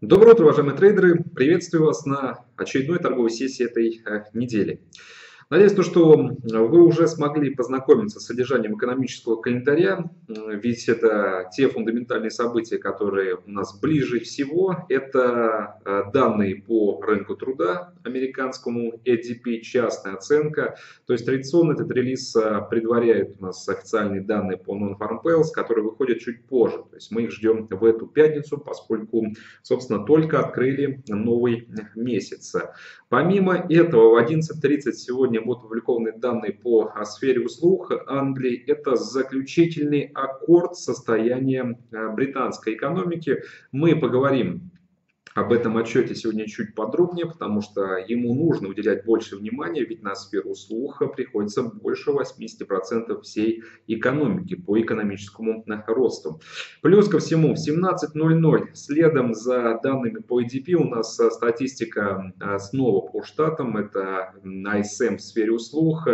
Доброе утро, уважаемые трейдеры! Приветствую вас на очередной торговой сессии этой э, недели. Надеюсь, то, что вы уже смогли познакомиться с содержанием экономического календаря, ведь это те фундаментальные события, которые у нас ближе всего. Это э, данные по рынку труда американскому, ADP, частная оценка. То есть традиционно этот релиз э, предваряет у нас официальные данные по Non-Farm Payrolls, которые выходят чуть позже. То есть мы их ждем в эту пятницу, поскольку, собственно, только открыли новый месяц. Помимо этого, в 11.30 сегодня будут опубликованы данные по сфере услуг Англии. Это заключительный аккорд состояния э, британской экономики. Мы поговорим об этом отчете сегодня чуть подробнее, потому что ему нужно уделять больше внимания, ведь на сферу услуг приходится больше 80% всей экономики по экономическому росту. Плюс ко всему, в 17.00 следом за данными по EDP у нас статистика а, снова по штатам, это ISM в сфере услуг.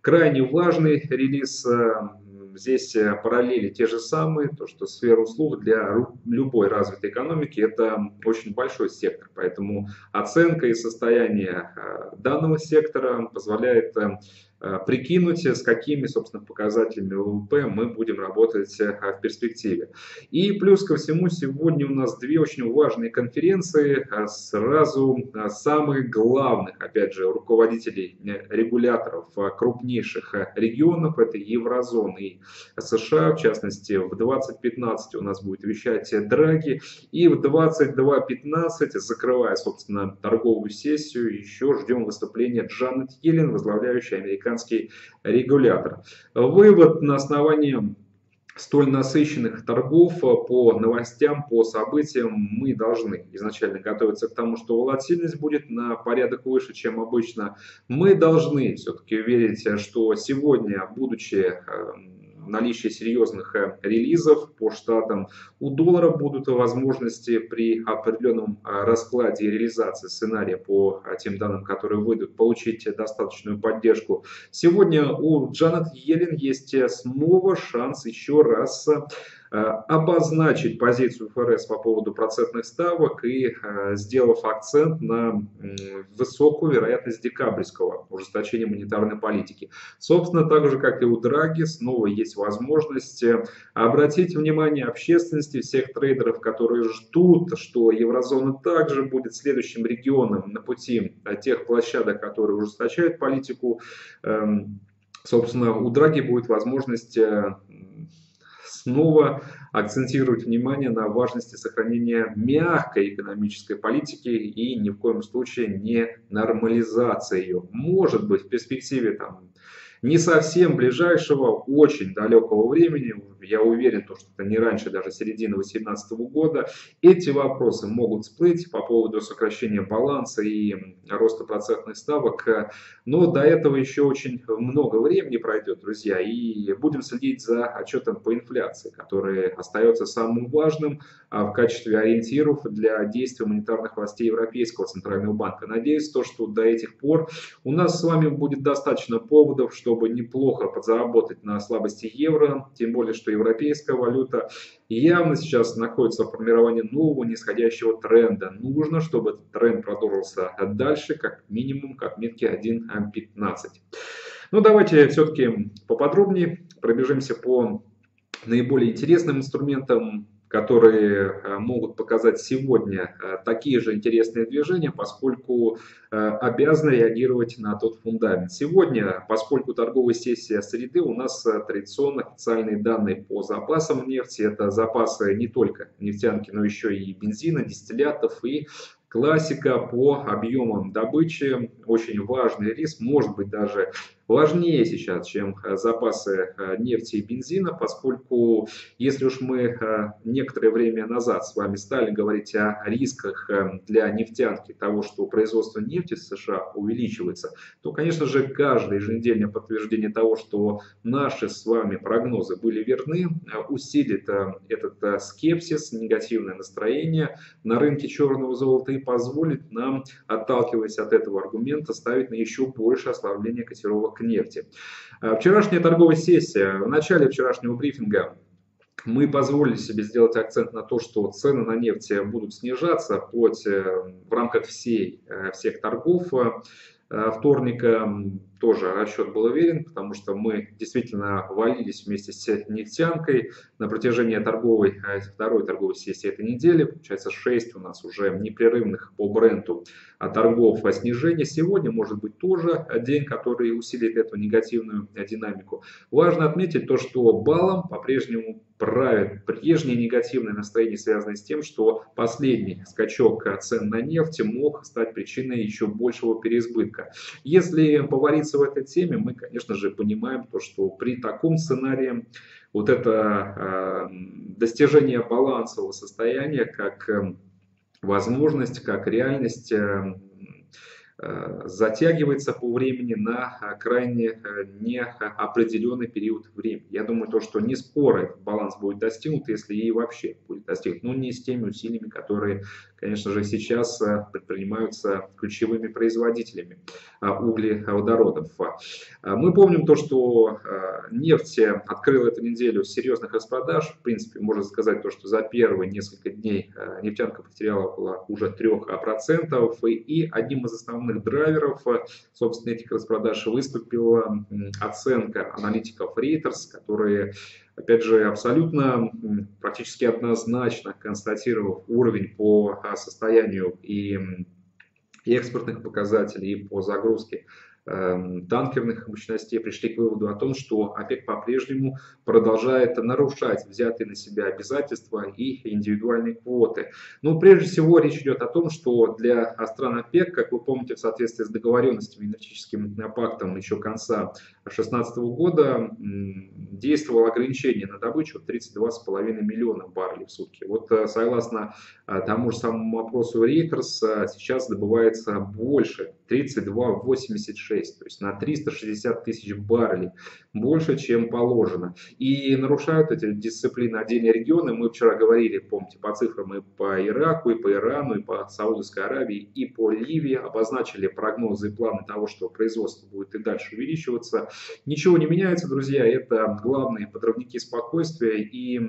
Крайне важный релиз а, здесь э, параллели те же самые, то что сфера услуг для любой развитой экономики это очень большой сектор, поэтому оценка и состояние э, данного сектора позволяет э, прикинуть, с какими, собственно, показателями ВВП мы будем работать э, в перспективе. И плюс ко всему, сегодня у нас две очень важные конференции, э, сразу самых главных, опять же, руководителей регуляторов крупнейших регионов, это Еврозоны и США, в частности, в 2015 у нас будет вещать Драги, и в 22.15, закрывая, собственно, торговую сессию, еще ждем выступления Джанет Йеллен, возглавляющей американский американский регулятор. Вывод на основании столь насыщенных торгов по новостям, по событиям мы должны изначально готовиться к тому, что волатильность будет на порядок выше, чем обычно. Мы должны все-таки верить, что сегодня, будучи эм, наличие серьезных э, релизов по штатам. У доллара будут возможности при определенном э, раскладе и реализации сценария по э, тем данным, которые выйдут, получить достаточную поддержку. Сегодня у Джанет Йеллен есть снова шанс еще раз обозначить позицию ФРС по поводу процентных ставок и э, сделав акцент на высокую вероятность декабрьского ужесточения монетарной политики. Собственно, так же, как и у Драги, снова есть возможность э, обратить внимание общественности, всех трейдеров, которые ждут, что еврозона также будет следующим регионом на пути тех площадок, которые ужесточают политику. Эм, собственно, у Драги будет возможность снова акцентировать внимание на важности сохранения мягкой экономической политики и ни в коем случае не нормализации ее. Может быть в перспективе там, не совсем ближайшего, очень далекого времени, я уверен, что это не раньше даже середины 2018 года, эти вопросы могут всплыть по поводу сокращения баланса и роста процентных ставок, но до этого еще очень много времени пройдет, друзья, и будем следить за отчетом по инфляции, который остается самым важным а, в качестве ориентиров для действия монетарных властей Европейского Центрального банка. Надеюсь, то, что до этих пор у нас с вами будет достаточно поводов, что чтобы неплохо подзаработать на слабости евро, тем более, что европейская валюта явно сейчас находится в формировании нового нисходящего тренда. Нужно, чтобы этот тренд продолжился дальше, как минимум к отметке 1.15. Ну, давайте все-таки поподробнее пробежимся по наиболее интересным инструментам которые э, могут показать сегодня э, такие же интересные движения, поскольку э, обязаны реагировать на тот фундамент. Сегодня, поскольку торговая сессия среды, у нас традиционно официальные данные по запасам нефти. Это запасы не только нефтянки, но еще и бензина, дистиллятов и классика по объемам добычи. Очень важный риск, может быть даже важнее сейчас, чем э, запасы э, нефти и бензина, поскольку если уж мы э, некоторое время назад с вами стали говорить о рисках для нефтянки того, что производство нефти в США увеличивается, то, конечно же, каждое еженедельное подтверждение того, что наши с вами прогнозы были верны, усилит этот скепсис, негативное настроение на рынке черного золота и позволит нам, отталкиваясь от этого аргумента, ставить на еще больше ослабление котировок нефти. Э, вчерашняя торговая сессия. В начале вчерашнего брифинга мы позволили себе сделать акцент на то, что цены на нефть будут снижаться вплоть в рамках всей, всех торгов вторника тоже расчет был уверен, потому что мы действительно валились вместе с нефтянкой на протяжении торговой, э, второй торговой сессии этой недели. Получается 6 у нас уже непрерывных по бренду а торгов о снижении. Сегодня может быть тоже день, который усилит эту негативную динамику. Важно отметить то, что балом по-прежнему правит прежнее негативное настроение, связанное с тем, что последний скачок цен на нефть мог стать причиной еще большего переизбытка. Если повариться разбираться в этой теме, мы, конечно же, понимаем то, что при таком сценарии вот это э, достижение балансового состояния как э, возможность, как реальность э, Э, затягивается по времени на э, крайне э, неопределенный период времени. Я думаю, то, что не скоро этот баланс будет достигнут, если и вообще будет достигнут, но не с теми усилиями, которые, конечно же, сейчас предпринимаются ключевыми производителями углеводородов. Мы помним то, что нефть открыла эту неделю серьезных распродаж. В принципе, можно сказать то, что за первые несколько дней нефтянка потеряла около уже 3%. И одним из основных главных драйверов, собственно, этих распродаж выступила оценка аналитиков Reuters, которые опять же, абсолютно практически однозначно констатировав уровень по э, состоянию и экспортных показателей, и по загрузке танкерных мощностей пришли к выводу о том, что ОПЕК по-прежнему продолжает нарушать взятые на себя обязательства и индивидуальные квоты. Но прежде всего речь идет о том, что для стран ОПЕК, как вы помните, в соответствии с договоренностями энергетическим пактом еще конца 2016 года действовало ограничение на добычу 32,5 миллиона баррелей в сутки. Вот э, согласно э, тому же самому опросу Reuters э, сейчас добывается больше 32,86 6, то есть на 360 тысяч баррелей, больше, чем положено. И нарушают эти дисциплины отдельные регионы. Мы вчера говорили, помните, по цифрам и по Ираку, и по Ирану, и по Саудовской Аравии, и по Ливии. Обозначили прогнозы и планы того, что производство будет и дальше увеличиваться. Ничего не меняется, друзья. Это главные подрывники спокойствия и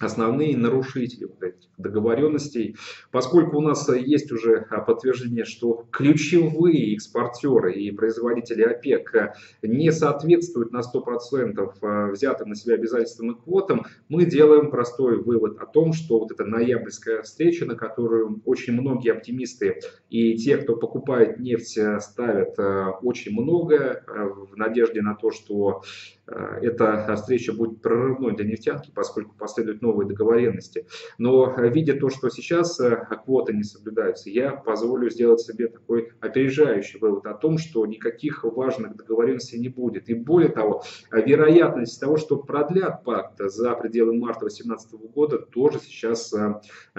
основные нарушители вот этих договоренностей, поскольку у нас есть уже подтверждение, что ключевые экспортеры и производители ОПЕК не соответствуют на 100% а, взятым на себя обязательствам и квотам, мы делаем простой вывод о том, что вот эта ноябрьская встреча, на которую очень многие оптимисты и те, кто покупает нефть, ставят а, очень много а, в надежде на то, что эта встреча будет прорывной для нефтянки, поскольку последуют новые договоренности. Но э, видя то, что сейчас э, квоты не соблюдаются, я позволю сделать себе такой опережающий вывод о том, что никаких важных договоренностей не будет. И более того, вероятность того, что продлят пакт за пределы марта 2018 года, тоже сейчас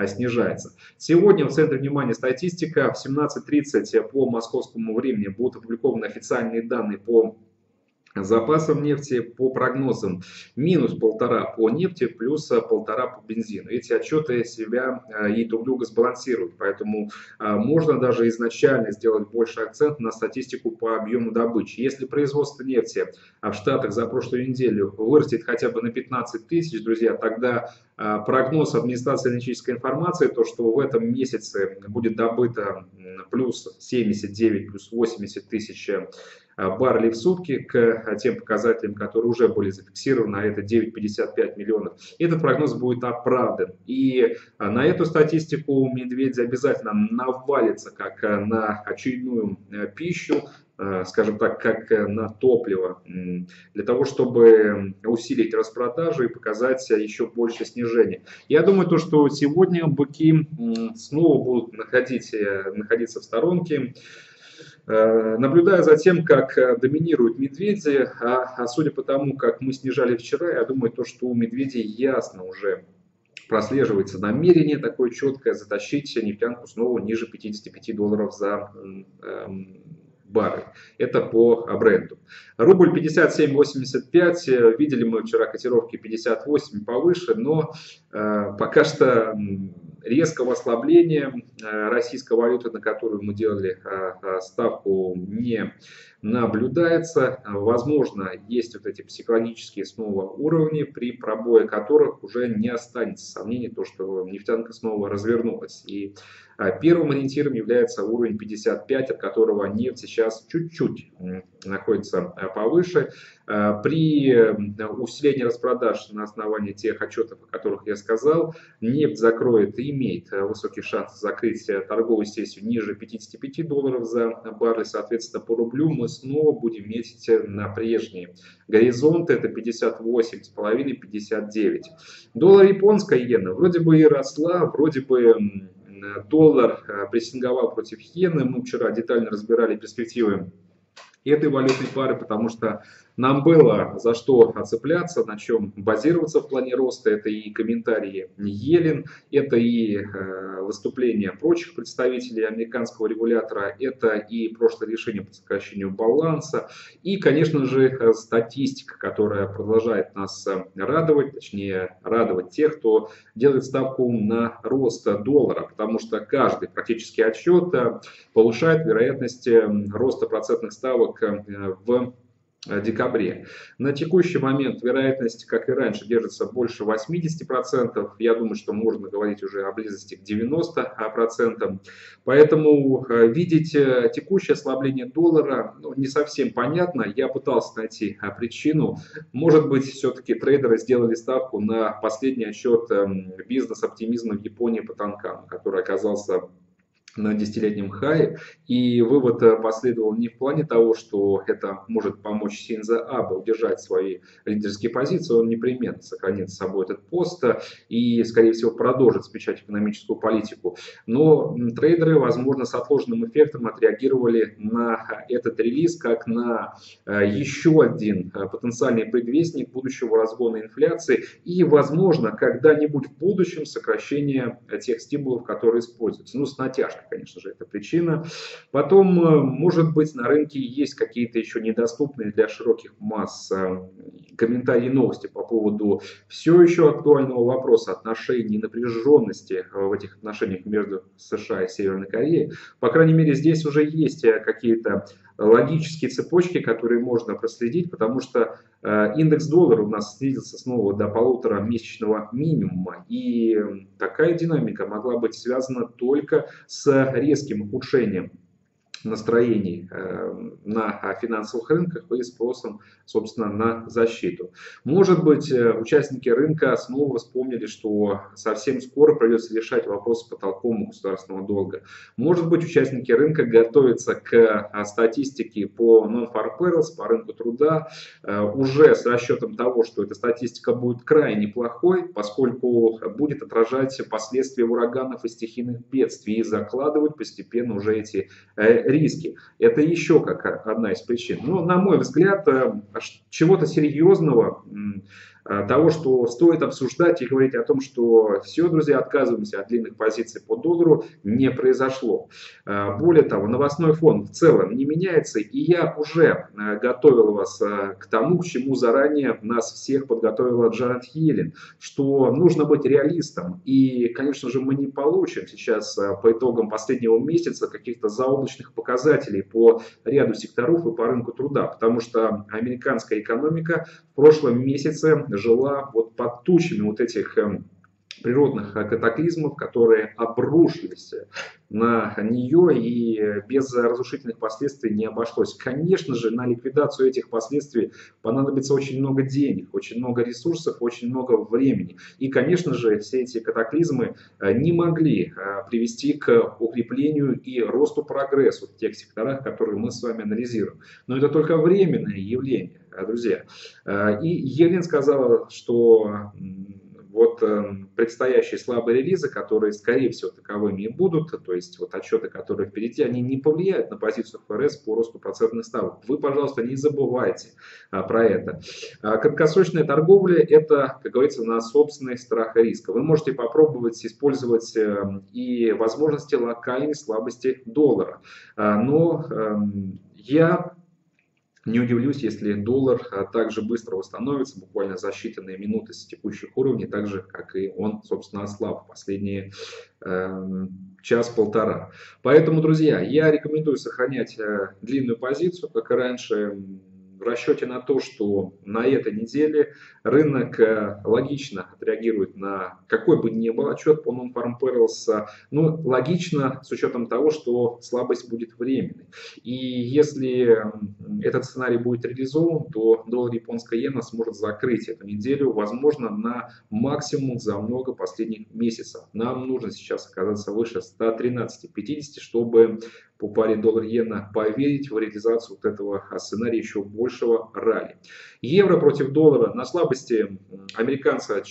снижается. Сегодня в центре внимания статистика. В 17.30 по московскому времени будут опубликованы официальные данные по запасов нефти по прогнозам минус полтора по нефти, плюс э, полтора по бензину. Эти отчеты себя э, и друг друга сбалансируют, поэтому э, можно даже изначально сделать больше акцент на статистику по объему добычи. Если производство нефти в Штатах за прошлую неделю вырастет хотя бы на 15 тысяч, друзья, тогда прогноз администрации энергетической информации, то, что в этом месяце будет добыто плюс 79, плюс 80 тысяч баррелей в сутки к э, тем показателям, которые уже были зафиксированы, а это 9,55 миллионов. Этот прогноз будет оправдан. И э, на эту статистику медведь обязательно навалится как на очередную пищу, скажем так, как на топливо, для того, чтобы усилить распродажу и показать еще больше снижения. Я думаю, то, что сегодня быки снова будут находить, находиться в сторонке, Э, наблюдая за тем, как э, доминируют медведи, а, а судя по тому, как мы снижали вчера, я думаю, то, что у медведей ясно уже прослеживается намерение такое четкое затащить нефтянку снова ниже 55 долларов за баррель. Это по бренду. Рубль 57.85. Видели мы вчера котировки 58 повыше, но э, пока что резкого ослабления э, российской валюты, на которую мы делали э, э, ставку, не наблюдается. Возможно, есть вот эти психологические снова уровни, при пробое которых уже не останется сомнений, то, что нефтянка снова развернулась. И первым ориентиром является уровень 55, от которого нефть сейчас чуть-чуть находится повыше. При усилении распродаж на основании тех отчетов, о которых я сказал, нефть закроет и имеет высокий шанс закрыть торговую сессию ниже 55 долларов за баррель. Соответственно, по рублю мы снова будем метить на прежние горизонты. Это 58,5-59. Доллар японская иена вроде бы и росла, вроде бы доллар э, прессинговал против иены. Мы вчера детально разбирали перспективы этой валютной пары, потому что нам было за что оцепляться, на чем базироваться в плане роста. Это и комментарии Елен, это и э, выступления прочих представителей американского регулятора, это и прошлое решение по сокращению баланса, и, конечно же, статистика, которая продолжает нас радовать, точнее радовать тех, кто делает ставку на рост доллара, потому что каждый практически отчет э, повышает вероятность э, роста процентных ставок в Э, декабре. На текущий момент вероятность, как и раньше, держится больше 80%. Я думаю, что можно говорить уже о близости к 90%. Поэтому э, видеть э, текущее ослабление доллара ну, не совсем понятно. Я пытался найти причину. Может быть, все-таки трейдеры сделали ставку на последний отчет эм, бизнес-оптимизма в Японии по танкам, который оказался на десятилетнем хае. И вывод э, последовал не в плане того, что это может помочь Синза Абе удержать свои лидерские позиции, он непременно сохранит с собой этот пост э, и, скорее всего, продолжит смещать экономическую политику. Но трейдеры, возможно, с отложенным эффектом отреагировали на этот релиз как на э, еще один потенциальный предвестник будущего разгона инфляции и, возможно, когда-нибудь в будущем сокращение тех стимулов, которые используются. Ну, с натяжкой конечно же, это причина. Потом, э, может быть, на рынке есть какие-то еще недоступные для широких масс э, комментарии и новости по поводу все еще актуального вопроса отношений и напряженности э, в этих отношениях между США и Северной Кореей. По крайней мере, здесь уже есть какие-то логические цепочки, которые можно проследить, потому что э, индекс доллара у нас снизился снова до полутора месячного минимума. И такая динамика могла быть связана только с резким ухудшением настроений э, на финансовых рынках и спросом, собственно, на защиту. Может быть, э, участники рынка снова вспомнили, что совсем скоро придется решать вопрос с потолком государственного долга. Может быть, участники рынка готовятся к э, статистике по non-farm payrolls, по рынку труда, уже с расчетом того, что эта статистика будет крайне плохой, поскольку будет отражать последствия ураганов и стихийных бедствий и закладывать постепенно уже эти риски. Это еще как одна из причин. Но, на мой взгляд, э, чего-то серьезного того, что стоит обсуждать и говорить о том, что все, друзья, отказываемся от длинных позиций по доллару, не произошло. Э, более того, новостной фон в целом не меняется, и я уже э, готовил вас к тому, к чему заранее нас всех подготовила Джанет Йеллен, что нужно быть реалистом, и, конечно же, мы не получим сейчас по итогам последнего месяца каких-то заоблачных показателей по ряду секторов и по рынку труда, потому что американская экономика в прошлом месяце жила вот под тучами вот этих эм, природных катаклизмов, которые обрушились на нее и без разрушительных последствий не обошлось. Конечно же, на ликвидацию этих последствий понадобится очень много денег, очень много ресурсов, очень много времени. И, конечно же, все эти катаклизмы э, не могли э, привести к укреплению и росту прогрессу в тех секторах, которые мы с вами анализируем. Но это только временное явление, друзья. И Елен сказала, что вот э, предстоящие слабые релизы, которые, скорее всего, таковыми и будут, то есть вот отчеты, которые впереди, они не повлияют на позицию ФРС по росту процентных ставок. Вы, пожалуйста, не забывайте а, про это. А, краткосрочная торговля – это, как говорится, на собственный страх и риск. Вы можете попробовать использовать э, и возможности локальной слабости доллара. А, но э, я не удивлюсь, если доллар а, также быстро восстановится, буквально за считанные минуты с текущих уровней, так же, как и он, собственно, ослаб последние э, час-полтора. Поэтому, друзья, я рекомендую сохранять э, длинную позицию, как и раньше в расчете на то, что на этой неделе рынок э, логично отреагирует на какой бы ни был отчет по Non-Farm Perils, ну, логично с учетом того, что слабость будет временной. И если этот сценарий будет реализован, то доллар японская иена сможет закрыть эту неделю, возможно, на максимум за много последних месяцев. Нам нужно сейчас оказаться выше 113.50, чтобы по паре доллар-иена поверить в реализацию вот этого сценария еще большего ралли. Евро против доллара на слабости американца э,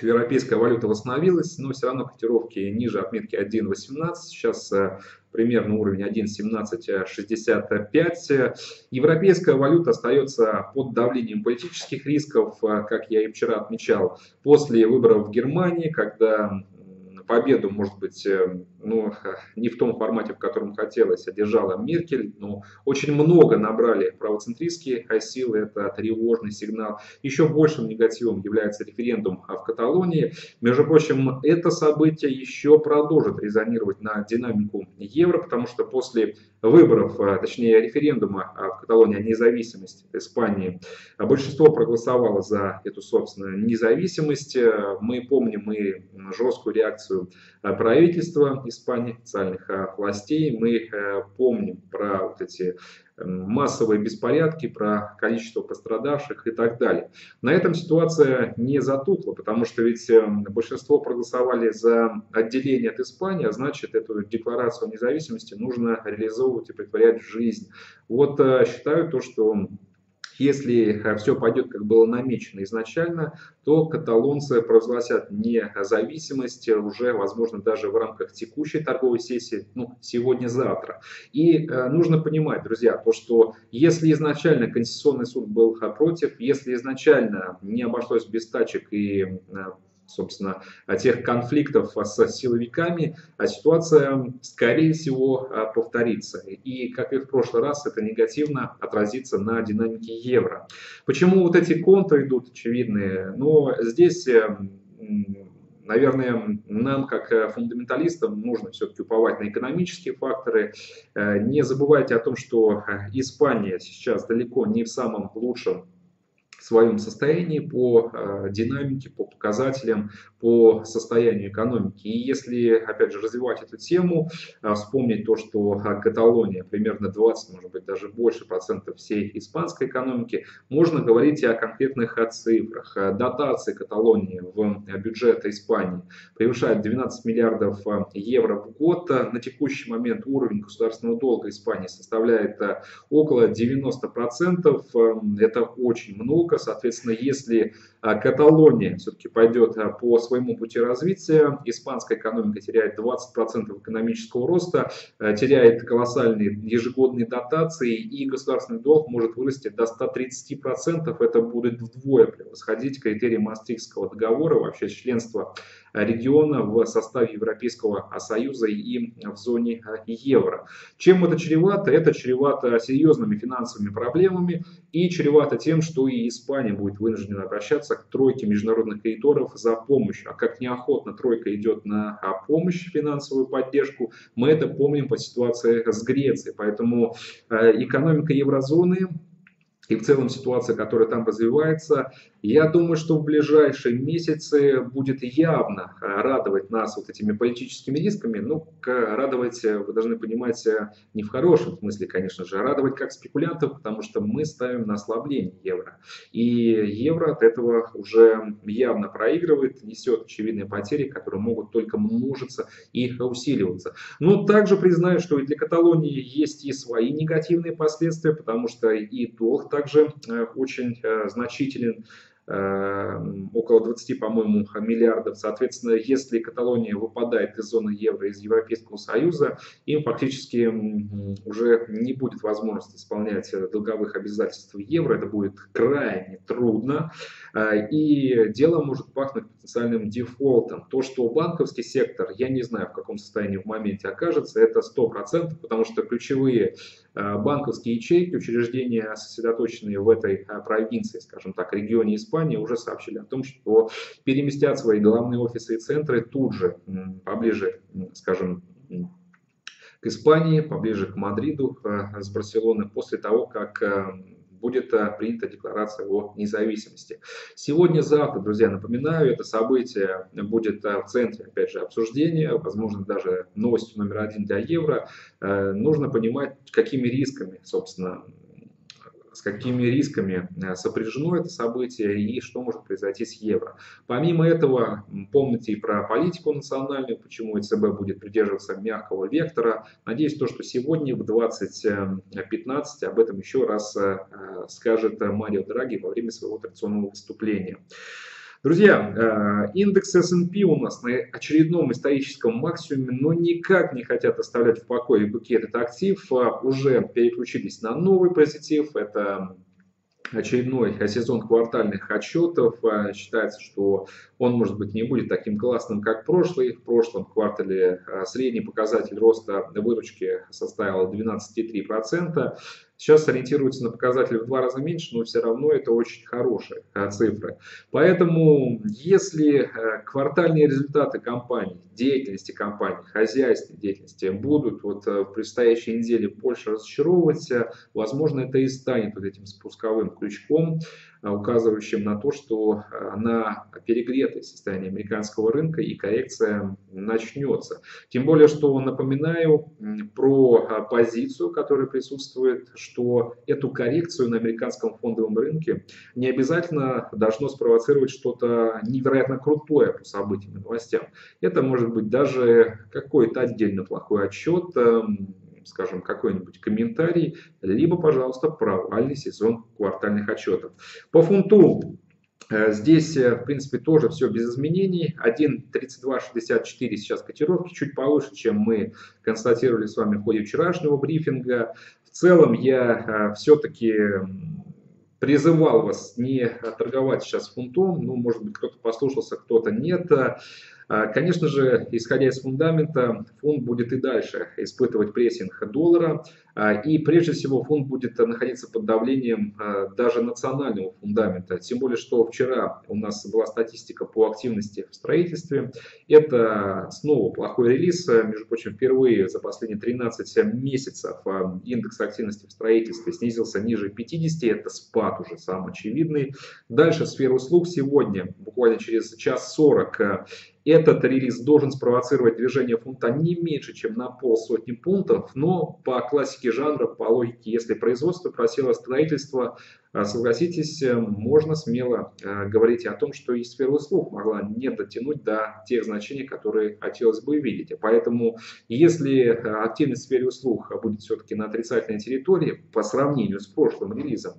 европейская валюта восстановилась, но все равно котировки ниже отметки 1.18, сейчас э, примерно уровень 1.1765. Европейская валюта остается под давлением политических рисков, э, как я и вчера отмечал, после выборов в Германии, когда победу, может быть, э, ну, не в том формате, в котором хотелось, одержала Меркель, но очень много набрали правоцентристские силы, это тревожный сигнал. Еще большим негативом является референдум в Каталонии. Между прочим, это событие еще продолжит резонировать на динамику евро, потому что после выборов, э, точнее референдума в Каталонии о независимости Испании, большинство проголосовало за эту, собственно, независимость. Э, мы помним и жесткую реакцию Э, правительства Испании, официальных э, властей. Мы э, помним про вот эти массовые беспорядки, про количество пострадавших и так далее. На этом ситуация не затухла, потому что ведь большинство проголосовали за отделение от Испании, а значит эту декларацию о независимости нужно реализовывать и притворять в жизнь. Вот считаю то, что если э, все пойдет, как было намечено изначально, то каталонцы провозгласят независимость уже, возможно, даже в рамках текущей торговой сессии, ну, сегодня-завтра. И э, нужно понимать, друзья, то, что если изначально Конституционный суд был против, если изначально не обошлось без тачек и э, собственно, тех конфликтов с силовиками, а ситуация, скорее всего, а, повторится. И, как и в прошлый раз, это негативно отразится на динамике евро. Почему вот эти контры идут очевидные? Но здесь эм, Наверное, нам, как э, фундаменталистам, нужно все-таки уповать на экономические факторы. Э, не забывайте о том, что э, Испания сейчас далеко не в самом лучшем своем состоянии по э, динамике, по показателям, по состоянию экономики. И если, опять же, развивать эту тему, э, вспомнить то, что э, Каталония примерно 20, может быть, даже больше процентов всей испанской экономики, можно говорить и о конкретных цифрах. Дотации Каталонии в бюджет Испании превышают 12 миллиардов евро в год. На текущий момент уровень государственного долга Испании составляет около 90%. Это очень много много. Соответственно, если а, Каталония все-таки пойдет а, по своему пути развития, испанская экономика теряет 20% экономического роста, а, теряет колоссальные ежегодные дотации, и государственный долг может вырасти до 130%. Это будет вдвое превосходить критерии Мастрихтского договора, вообще членства региона в составе Европейского Союза и в зоне евро. Чем это чревато? Это чревато серьезными финансовыми проблемами и чревато тем, что и Испания будет вынуждена обращаться к тройке международных кредиторов за помощью. А как неохотно тройка идет на помощь, финансовую поддержку, мы это помним по ситуации с Грецией. Поэтому э, экономика еврозоны и в целом ситуация, которая там развивается, я думаю, что в ближайшие месяцы будет явно радовать нас вот этими политическими рисками. Ну, радовать, э, вы должны понимать, э, не в хорошем смысле, конечно же, а радовать как спекулянтов, потому что мы ставим на ослабление евро. И евро от этого уже явно проигрывает, несет очевидные потери, которые могут только множиться и усиливаться. Но также признаю, что и для Каталонии есть и свои негативные последствия, потому что и долг также очень значителен. Около 20, по-моему, миллиардов. Соответственно, если Каталония выпадает из зоны евро, из Европейского Союза, им фактически уже не будет возможности исполнять долговых обязательств евро. Это будет крайне трудно. И дело может пахнуть потенциальным дефолтом. То, что банковский сектор, я не знаю, в каком состоянии в моменте окажется, это 100%, потому что ключевые Э, банковские ячейки, учреждения, сосредоточенные в этой э, провинции, скажем так, регионе Испании, уже сообщили о том, что переместят свои главные офисы и центры тут же, поближе, скажем, к Испании, поближе к Мадриду, э, с Барселоны, после того, как будет э, принята декларация о независимости. Сегодня-завтра, друзья, напоминаю, это событие будет э, в центре, опять же, обсуждения, возможно, даже новостью номер один для евро. Э, нужно понимать, какими рисками, собственно, с какими рисками э, сопряжено это событие и что может произойти с евро. Помимо этого, помните и про политику национальную, почему ЕЦБ будет придерживаться мягкого вектора. Надеюсь, то, что сегодня в 20.15 об этом еще раз э, скажет Марио Драги во время своего традиционного выступления. Друзья, э, индекс S&P у нас на очередном историческом максимуме, но никак не хотят оставлять в покое быки этот актив, а уже переключились на новый позитив, это очередной сезон квартальных отчетов. А, считается, что он, может быть, не будет таким классным, как прошлый. В прошлом квартале а, средний показатель роста выручки составил 12,3%. Сейчас ориентируются на показатели в два раза меньше, но все равно это очень хорошие а, цифры. Поэтому, если а, квартальные результаты компании, деятельности компании, хозяйственной деятельности будут вот а, в предстоящей неделе больше разочаровывать, возможно, это и станет вот этим спусковым крючком Э, указывающим на то, что э, на перегретое состояние американского рынка и коррекция начнется. Тем более, что напоминаю про э, позицию, которая присутствует, что эту коррекцию на американском фондовом рынке не обязательно должно спровоцировать что-то невероятно крутое по событиям и новостям. Это может быть даже какой-то отдельно плохой отчет, скажем, какой-нибудь комментарий, либо, пожалуйста, провальный сезон квартальных отчетов. По фунту э, Здесь, э, в принципе, тоже все без изменений. 1.3264 сейчас котировки, чуть повыше, чем мы констатировали с вами в ходе вчерашнего брифинга. В целом я э, все-таки призывал вас не торговать сейчас фунтом. Ну, может быть, кто-то послушался, кто-то нет. А, конечно же, исходя из фундамента, фунт будет и дальше испытывать прессинг доллара. А, и прежде всего фунт будет находиться под давлением а, даже национального фундамента. Тем более, что вчера у нас была статистика по активности в строительстве. Это снова плохой релиз. Между прочим, впервые за последние 13 месяцев индекс активности в строительстве снизился ниже 50. Это спад уже сам очевидный. Дальше сфера услуг сегодня, буквально через час 40, этот релиз должен спровоцировать движение фунта не меньше, чем на полсотни пунктов, но по классике жанра, по логике, если производство просило строительство, а, согласитесь, э, можно смело э, говорить о том, что и сфера услуг могла не дотянуть до тех значений, которые хотелось бы видеть. Поэтому, если э, активность в сфере услуг будет все-таки на отрицательной территории по сравнению с прошлым релизом,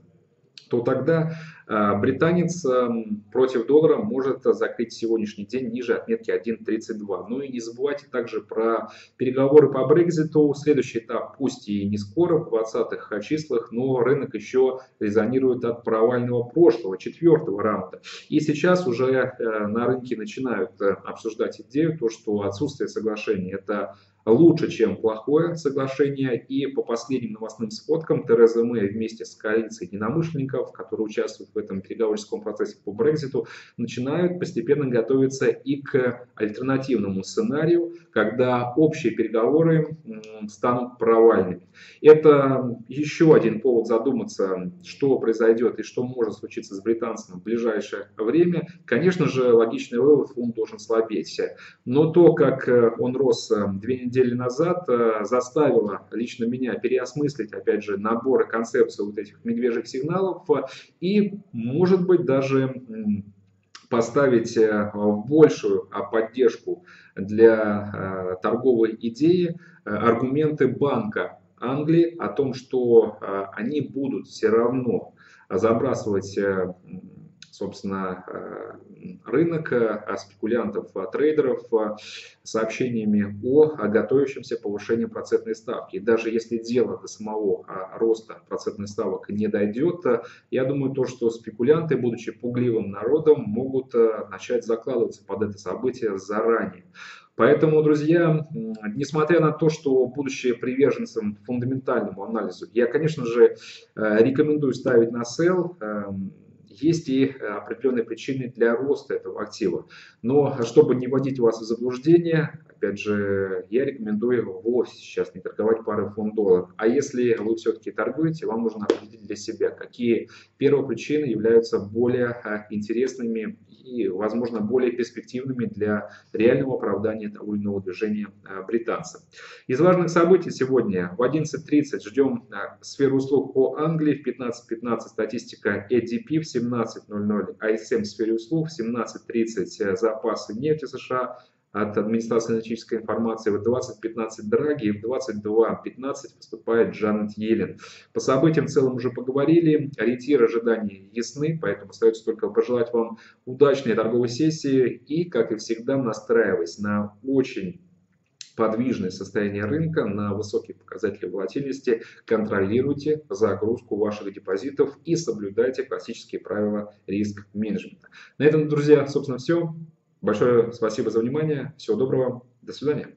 то тогда а, британец эм, против доллара может закрыть сегодняшний день ниже отметки 1.32. Ну и не забывайте также про переговоры по Брекзиту. Следующий этап, пусть и не скоро, в 20-х числах, но рынок еще резонирует от провального прошлого, четвертого раунда. И сейчас уже э, на рынке начинают э, обсуждать идею, то, что отсутствие соглашения – это лучше, чем плохое соглашение. И по последним новостным сводкам Тереза Мэй вместе с коалицией единомышленников, которые участвуют в этом переговорческом процессе по Брекзиту, начинают постепенно готовиться и к альтернативному сценарию, когда общие переговоры станут провальными. Это еще один повод задуматься, что произойдет и что может случиться с британцем в ближайшее время. Конечно же, логичный вывод, фунт должен слабеть. Но то, как э, он рос э, две недели недели назад э, заставила лично меня переосмыслить, опять же, набор и концепцию вот этих медвежьих сигналов э, и, может быть, даже поставить э, большую а, поддержку для торговой идеи аргументы банка Англии о том, что они будут все равно забрасывать собственно, рынок спекулянтов, трейдеров сообщениями о готовящемся повышении процентной ставки. И даже если дело до самого роста процентных ставок не дойдет, я думаю, то, что спекулянты, будучи пугливым народом, могут начать закладываться под это событие заранее. Поэтому, друзья, несмотря на то, что будучи приверженцем фундаментальному анализу, я, конечно же, э, рекомендую ставить на эм, есть и определенные причины для роста этого актива. Но чтобы не вводить вас в заблуждение, опять же, я рекомендую вовсе сейчас не торговать парой фунт-доллар. А если вы все-таки торгуете, вам нужно определить для себя, какие первопричины являются более э, интересными и, возможно, более перспективными для реального оправдания того или иного движения э, британцев. Из важных событий сегодня в 11.30 ждем э, сферу услуг по Англии, в 15.15 статистика ADP, в 17.00 ISM в сфере услуг, в 17.30 запасы нефти США, от администрации аналитической информации в 20.15 Драги и в 22.15 выступает Джанет Йеллен. По событиям в целом уже поговорили, ориентиры ожиданий ясны, поэтому остается только пожелать вам удачной торговой сессии и, как и всегда, настраиваясь на очень подвижное состояние рынка, на высокие показатели волатильности, контролируйте загрузку ваших депозитов и соблюдайте классические правила риск-менеджмента. На этом, друзья, собственно, все. Большое спасибо за внимание. Всего доброго. До свидания.